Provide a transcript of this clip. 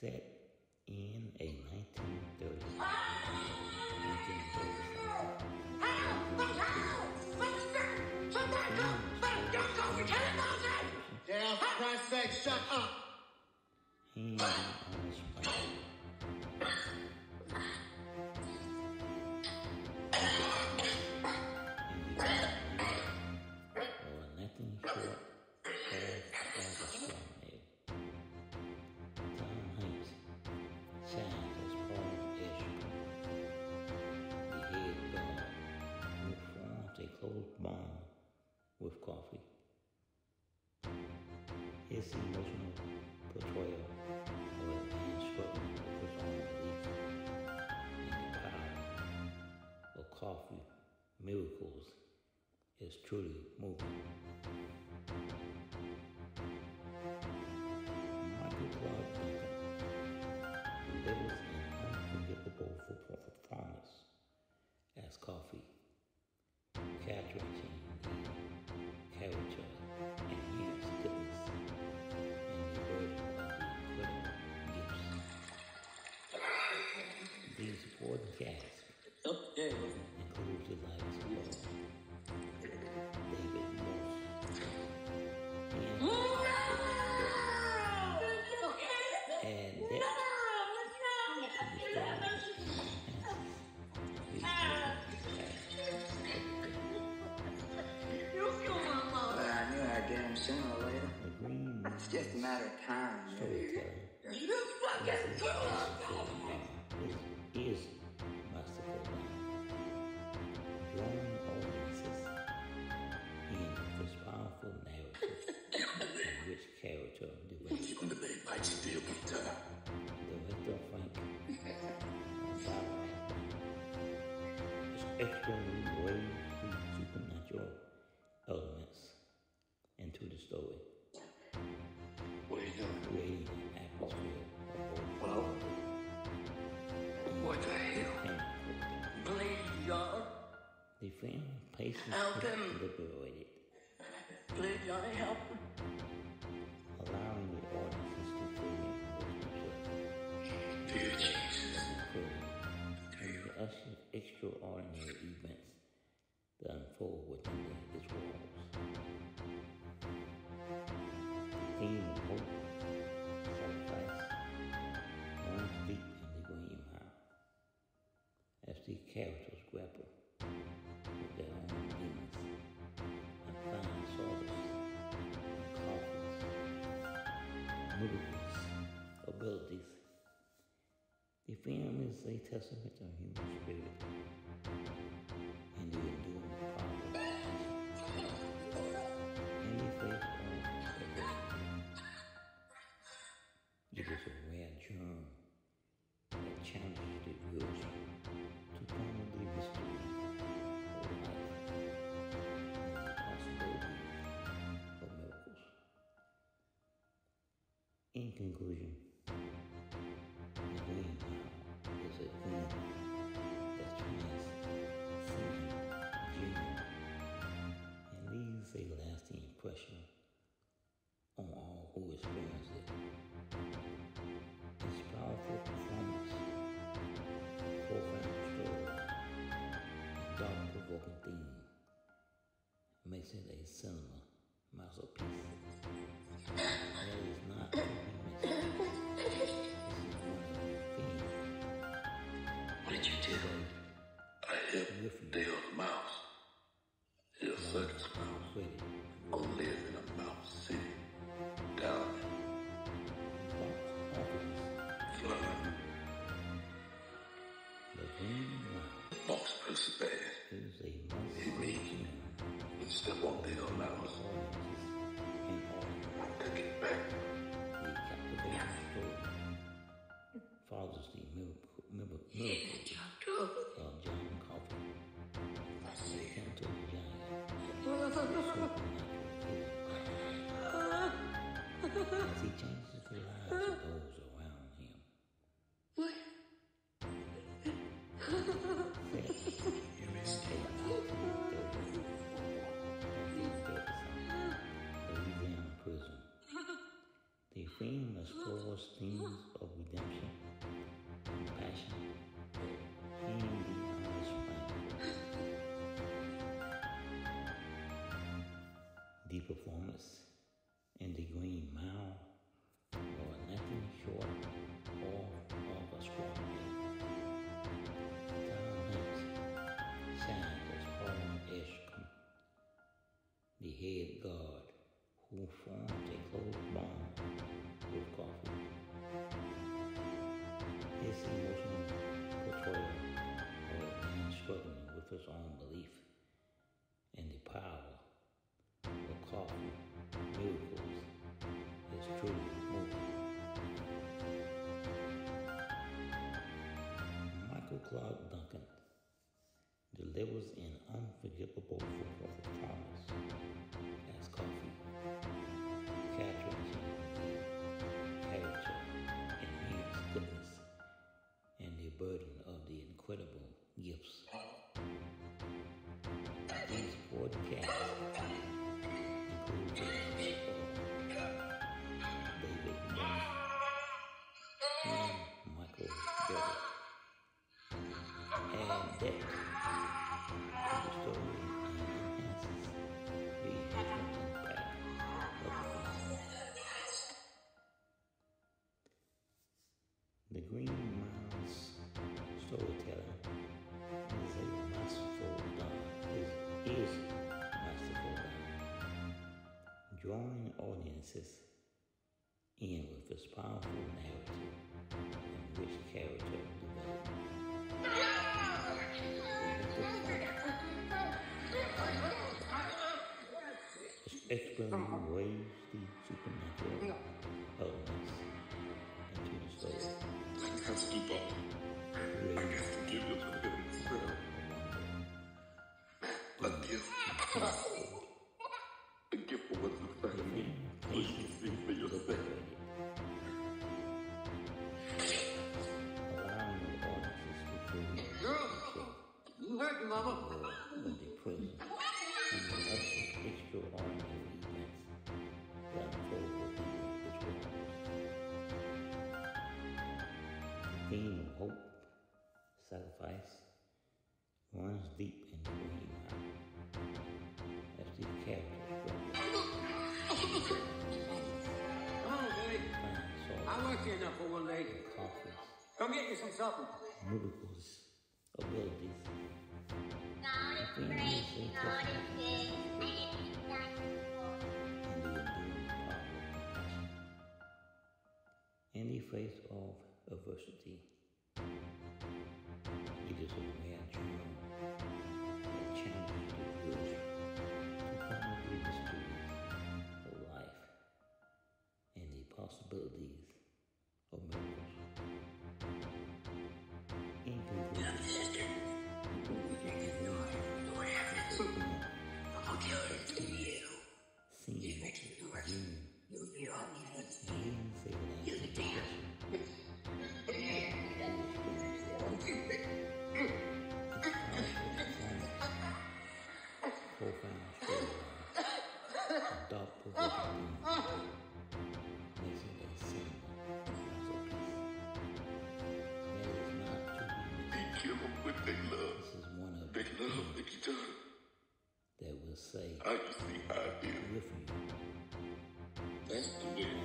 Set in a 1930s, 1930s. Yeah, for Christ's sake, shut up! Bond with Coffey. His emotional portrayal of a man struggling with his own belief in the power of Coffey miracles is truly moving. It's just a matter of time. storytelling is, is masterful. Drawing audiences. In this powerful narrative in which character develops Secondo me vai ci dio puttana. Director Frank is extremely to supernatural elements into the story, Hello? What the hell? and Please, Johnny. The film paces Help him. liberated, Please, Johnny, help him. allowing the audiences to immerse Dear Jesus. in the usher extraordinary as the characters grapple with their own demons and find solace in coffins, miracles, abilities. The film is a testament to human spirit In conclusion, the green. Is a theme that transcends genius and leaves a lasting impression on all who experience it. Its powerful performance, profound story, and thought-provoking theme. Makes it a cinema masterpiece. The Green Mile Box pussy bad. is a must He mean. You step on Del's mouse. and all Take it back. the captivating story follows the miracle, miracle, miracle of John Coffey, the gentle giant, supernatural healing as he changes the lives of those Lord's themes of redemption, compassion, healing the unrestrained. The performance in the Green Mile or nothing short of Harlan Edgecomb, the head guard delivers an unforgettable football performance as Coffey, in with its powerful narrative and rich character development. Expertly waves the supernatural elements into the story, creating I have I solace work here now for one day. in Coffey's Come get you some supper. miracles, abilities, God is great, God is good, and He's done and the enduring power of compassion. In the face of adversity, it is a rare They kill them with their love. They love. That will say, I can see how it is. with you, That's the way.